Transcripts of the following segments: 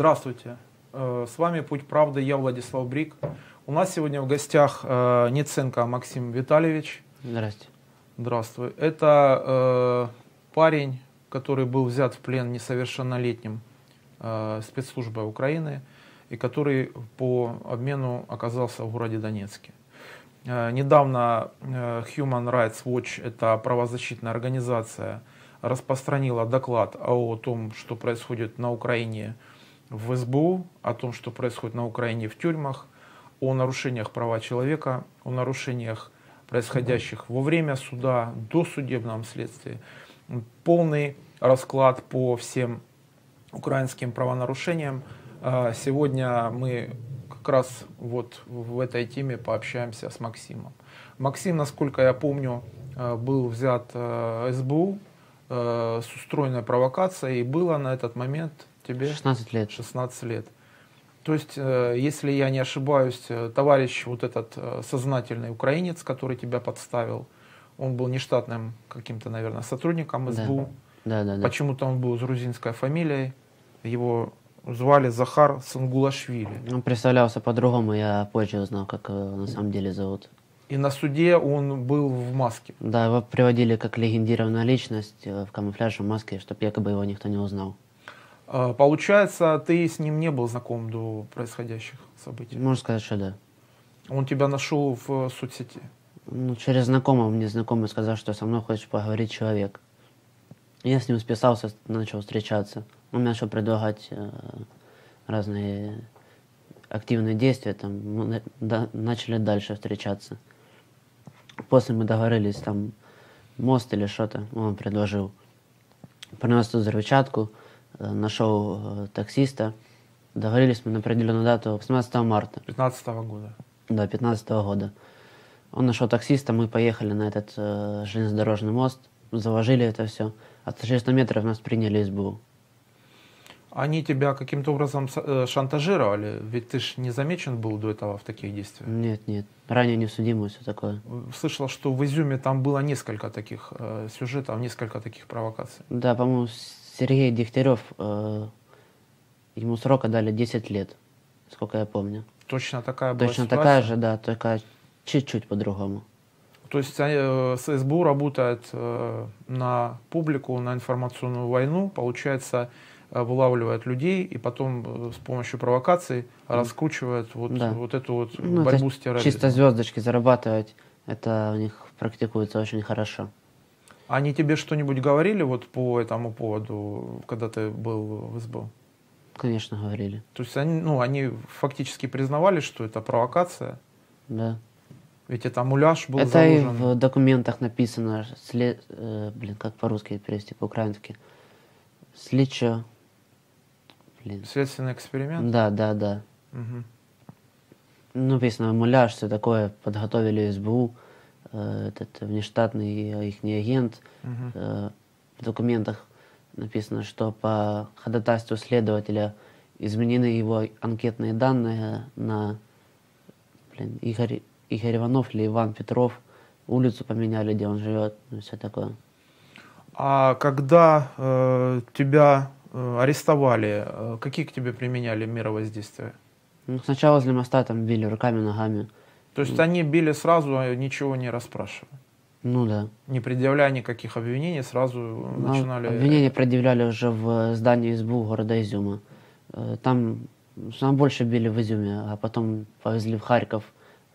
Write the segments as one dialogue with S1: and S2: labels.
S1: Здравствуйте. Э, С вами «Путь правды», я Владислав Брик. У нас сегодня в гостях э, Ниценко Максим Витальевич.
S2: Здрасте.
S1: Здравствуй. Это э, парень, который был взят в плен несовершеннолетним спецслужбой Украины и который по обмену оказался в городе Донецке. Недавно Human Rights Watch, это правозащитная организация, распространила доклад о том, что происходит на Украине в СБУ, о том, что происходит на Украине в тюрьмах, о нарушениях права человека, о нарушениях, происходящих во время суда, до судебном следствии. Полный расклад по всем украинским правонарушениям. А, Сегодня мы как раз вот в этой теме пообщаемся с Максимом. Максим, насколько я помню, э, был взят э, СБУ с устроенной провокацией, и было на этот момент тебе
S2: 16 лет.
S1: 16 лет. То есть, э, если я не ошибаюсь, э, товарищ вот этот э, сознательный украинец, который тебя подставил, он был нештатным каким-то, наверное, сотрудником. СБУ.
S2: Да, да, да.
S1: Почему-то он был с грузинской фамилией. Его звали Захар Сангулашвили.
S2: Он представлялся по-другому, я позже узнал, как его на самом деле зовут.
S1: И на суде он был в маске.
S2: Да, его приводили как легендированная личность в камуфляже, в маске, чтобы якобы его никто не узнал.
S1: А, Получается, ты с ним не был знаком до происходящих событий.
S2: Можно сказать, что да.
S1: Он тебя нашел в соцсети.
S2: Ну, через знакомого мне знакомый сказал, что со мной хочет поговорить человек. Я с ним списался, начал встречаться. Он начал предлагать э, разные активные действия, там, мы на- да- начали дальше встречаться. После мы договорились, там, мост или что-то, он предложил. Принес тут взрывчатку, нашел э, таксиста. Договорились мы на определенную дату 18 марта.
S1: 15 года.
S2: Да, 15 года. Он нашел таксиста, мы поехали на этот э, железнодорожный мост, заложили это все. Через 100 метров нас приняли СБУ.
S1: Они тебя каким-то образом э, шантажировали? Ведь ты ж не замечен был до этого в таких действиях.
S2: Нет, нет. Ранее несудимость, все такое.
S1: Слышал, что в Изюме там было несколько таких э, сюжетов, несколько таких провокаций.
S2: Да, по-моему, Сергей Дегтярев, э, ему срока дали 10 лет, сколько я помню.
S1: Точно такая была
S2: Точно
S1: ситуация?
S2: такая же, да, только чуть-чуть по-другому.
S1: То есть э, СБУ работает э, на публику, на информационную войну, получается, э, вылавливает людей и потом э, с помощью провокаций раскручивает вот,
S2: Да.
S1: вот эту вот
S2: Ну,
S1: борьбу с терроризмом.
S2: Чисто звездочки зарабатывать, это у них практикуется очень хорошо.
S1: Они тебе что-нибудь говорили вот по этому поводу, когда ты был в СБУ?
S2: Конечно, говорили.
S1: То есть они, ну, они фактически признавали, что это провокация,
S2: Да.
S1: ведь это муляж был
S2: Это и
S1: заложен.
S2: в документах написано, след, э, блин, как по-русски перевести по-украински. Сличо, блин.
S1: Следственный эксперимент.
S2: Да, да, да.
S1: Мгм.
S2: Ну, написано муляж, все такое, подготовили СБУ, этот внештатный их агент. Э, в документах написано, что по ходатайству следователя изменены его анкетные данные на блин, Игорь, Игорь Иванов или Иван Петров. Улицу поменяли, где он живет, ну, все такое.
S1: А когда э, тебя э, арестовали, э, какие к тебе применяли меры воздействия?
S2: Ну, сначала возле моста там били руками, ногами.
S1: То есть они били сразу, а ничего не расспрашивая?
S2: Ну да.
S1: Не предъявляя никаких обвинений, сразу
S2: Ну,
S1: начинали...
S2: Обвинения предъявляли уже в здании СБУ города Изюма. Э, Там самое больше били в Изюме, а потом повезли в Харьков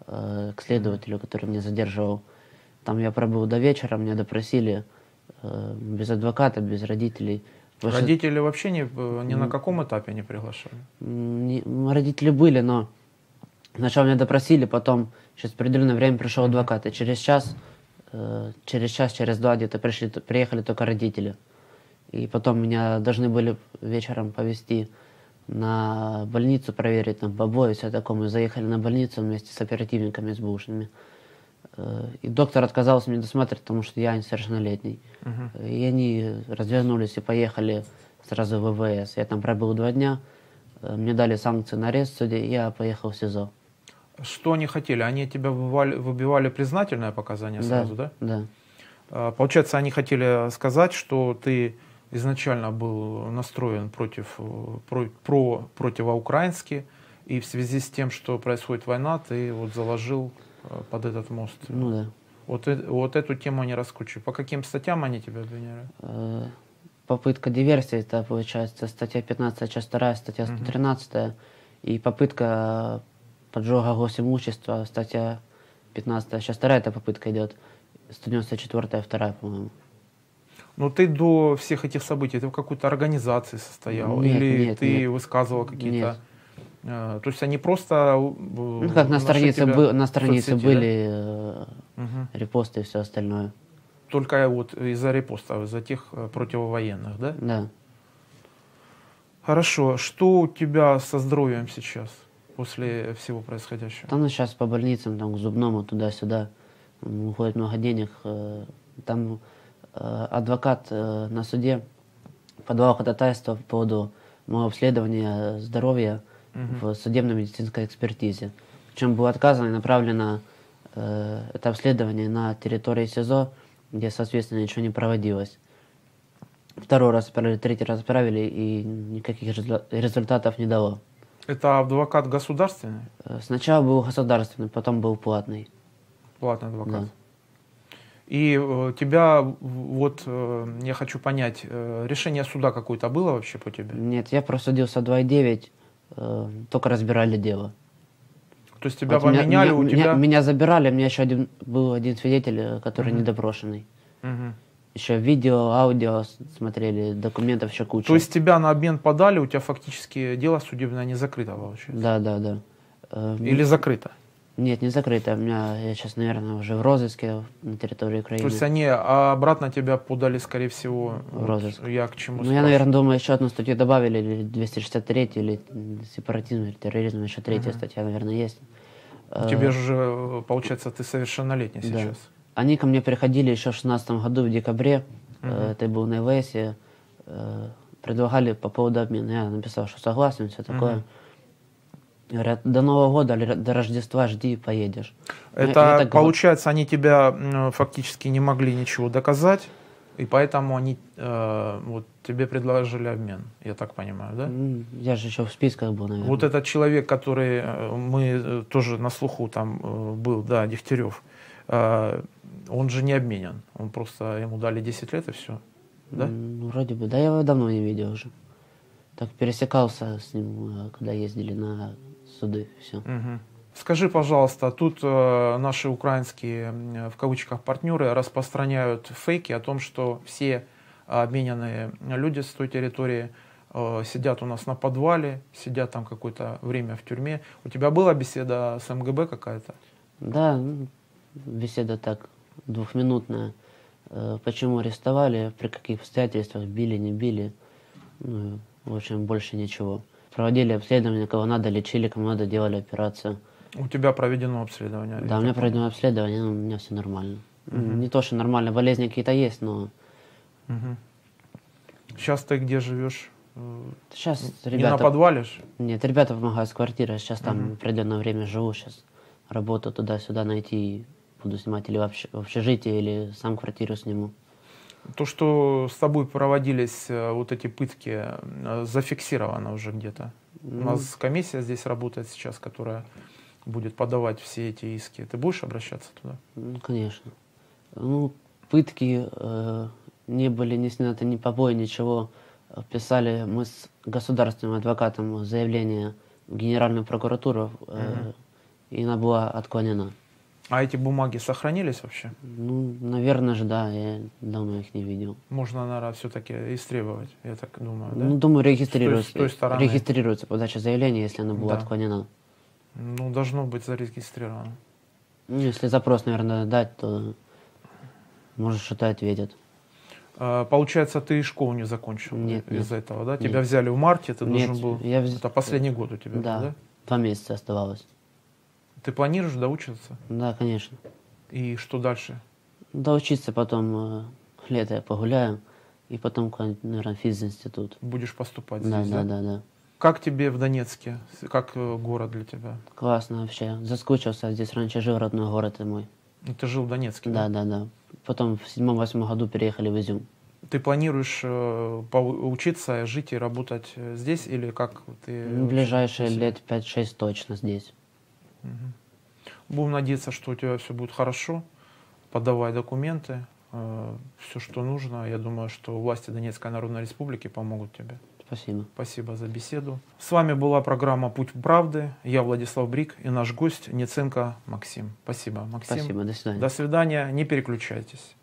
S2: э, к следователю, который меня задерживал. Там я пробыл до вечера, меня допросили э, без адвоката, без родителей. Потому
S1: Родители вообще ни, ни на каком этапе не приглашали?
S2: не- родители были, но сначала меня допросили, потом через определенное время пришел адвокат, и через час, э, через час, через два где-то пришли, приехали только родители. И потом меня должны были вечером повезти на больницу, проверить там побои и все такое. Мы заехали на больницу вместе с оперативниками СБУшными. Э, И доктор отказался меня досматривать, потому что я несовершеннолетний.
S1: Мгм.
S2: И они развернулись и поехали сразу в ВВС. Я там пробыл два дня. Э, Мне дали санкции на арест и я поехал в СИЗО.
S1: Что они хотели? Они тебя выбивали, выбивали признательное показание сразу, да?
S2: Да.
S1: А, Получается, они хотели сказать, что ты изначально был настроен против, э, про, про противоукраински, и в связи с тем, что происходит война, ты вот заложил э, под этот мост.
S2: Ну да.
S1: Вот, э- вот эту тему не раскручивай. По каким статьям они тебя обвиняли?
S2: Попытка диверсии, это получается статья 15, часть 2, статья 113, и попытка поджога госимущества, статья 15, часть 2, это попытка идет, 194, 2, по-моему.
S1: Ну, ты до всех этих событий, ты в какой-то организации состоял?
S2: Нет,
S1: или
S2: нет,
S1: ты
S2: нет.
S1: высказывал какие-то... Э, то есть они просто... э,
S2: Ну, как на странице, бы- на странице
S1: соцсети, да?
S2: были э,
S1: Мгм.
S2: репосты и все остальное.
S1: Только вот из-за репостов, из-за тех э, противовоенных, да?
S2: Да.
S1: Хорошо. Что у тебя со здоровьем сейчас после всего происходящего?
S2: Там сейчас по больницам, там к зубному, туда-сюда, уходит много денег. э, Там э, адвокат э, на суде подавал ходатайство по поводу моего обследования здоровья в судебно-медицинской экспертизе. Причем было отказано и направлено это обследование на территории СИЗО, где, соответственно, ничего не проводилось. Второй раз отправили, третий раз отправили, и никаких резу- результатов не дало.
S1: Это адвокат государственный?
S2: Э, Сначала был государственный, потом был платный.
S1: Платный адвокат.
S2: Да.
S1: И э, тебя, вот, э, я хочу понять, э, решение суда какое-то было вообще по тебе?
S2: Нет, я просудился 2,9, э, только разбирали дело.
S1: То есть тебя
S2: Вот меня-
S1: поменяли,
S2: меня,
S1: у
S2: меня-
S1: тебя...
S2: меня забирали, у меня еще один, был один свидетель, э, который недопрошенный.
S1: Мгм.
S2: Еще видео, аудио смотрели, документов еще куча.
S1: То есть тебя на обмен подали, у тебя фактически дело судебное не закрыто получается?
S2: Да, да, да. Э,
S1: Или закрыто?
S2: Нет, не закрыто. У меня, я сейчас, наверное, уже в розыске на территории Украины.
S1: То есть они обратно тебя подали, скорее всего,
S2: В
S1: вот
S2: розыск.
S1: я к чему
S2: Ну, я, наверное, думаю, еще одну статью добавили, или 263, или сепаратизм, или терроризм, еще третья статья, наверное, есть.
S1: У тебя же, э, получается, ты совершеннолетний
S2: Да.
S1: сейчас.
S2: Они ко мне приходили еще в 2016 году, в декабре, э, это был на ИВСе, э, предлагали по поводу обмена. Я написал, что согласен, все такое. Говорят, до Нового года до Рождества жди, поедешь. Ну,
S1: Это,
S2: говорю.
S1: получается, они тебя фактически не могли ничего доказать, и поэтому они э, вот, тебе предложили обмен, я так понимаю, да?
S2: Я же еще в списках был, наверное.
S1: Вот этот человек, который э, мы э, тоже на слуху там был, да, Дегтярев, э, он же не обменен, он просто, ему дали 10 лет и все, да?
S2: Ну, вроде бы. Да, я его давно не видел уже. Так пересекался с ним, э, когда ездили на суды, все.
S1: Мгм. Скажи, пожалуйста, тут э, наши украинские, в кавычках, партнеры распространяют фейки о том, что все обмененные люди с той территории э, сидят у нас на подвале, сидят там какое-то время в тюрьме. У тебя была беседа с МГБ какая-то?
S2: Да, беседа так, двухминутная. Э, Почему арестовали, при каких обстоятельствах, били, не били. Ну, в общем, больше ничего. Проводили обследование, кого надо, лечили, кому надо, делали операцию.
S1: У тебя проведено обследование?
S2: Да, у меня проведено обследование, ну, у меня все нормально. Не то, что нормально, болезни какие-то есть, но
S1: Сейчас ты где живешь? Э,
S2: сейчас
S1: Не на
S2: ребята...
S1: подвале?
S2: Нет, ребята помогают с квартиры, сейчас там определенное время живу, сейчас работу туда-сюда найти, буду снимать или в общ- в общежитии, или сам квартиру сниму.
S1: То, что с тобой проводились э, вот эти пытки, э, зафиксировано уже где-то. У
S2: Ну.
S1: нас комиссия здесь работает сейчас, которая будет подавать все эти иски. Ты будешь обращаться туда?
S2: Ну, конечно. Ну, пытки э, не были не сняты ни побои, ничего. Писали мы с государственным адвокатом заявление в Генеральную прокуратуру, э, и она была отклонена.
S1: А эти бумаги сохранились вообще?
S2: Ну, наверное же, да, я давно их не видел.
S1: Можно, наверное, все-таки истребовать, я так думаю, да?
S2: Ну, думаю, регистрируется,
S1: С той- с той стороны.
S2: регистрируется подача заявления, если она была
S1: Да.
S2: отклонена.
S1: Ну, должно быть зарегистрировано.
S2: Ну, если запрос, наверное, дать, то может что-то ответят.
S1: А, Получается, ты и школу не закончил
S2: Нет,
S1: из-за этого, да? Тебя
S2: Нет.
S1: взяли в марте, ты
S2: Нет,
S1: должен был...
S2: я вз-
S1: Это последний год у тебя,
S2: Да,
S1: да?
S2: два месяца оставалось.
S1: Ты планируешь доучиться?
S2: Да, конечно.
S1: И что дальше?
S2: Доучиться потом, э, лето я погуляю, и потом, наверное, физинститут.
S1: Будешь поступать
S2: Да,
S1: здесь,
S2: да, да, да.
S1: Как тебе в Донецке? Как э, город для тебя?
S2: Классно вообще. Заскучился, здесь раньше жил родной город и мой.
S1: Ну, Ты жил в Донецке,
S2: Да, да, да. Потом в седьмом-восьмом году переехали в Изюм.
S1: Ты планируешь э, учиться, жить и работать э, здесь или как ты?
S2: Ближайшие лет 5-6 точно здесь.
S1: Мгм. Будем надеяться, что у тебя все будет хорошо. Подавай документы, все, что нужно. Я думаю, что власти Донецкой Народной Республики помогут тебе.
S2: Спасибо.
S1: Спасибо за беседу. С вами была программа «Путь правды». Я Владислав Брик и наш гость Неценко Максим. Спасибо, Максим.
S2: Спасибо. До свидания.
S1: До свидания. Не переключайтесь.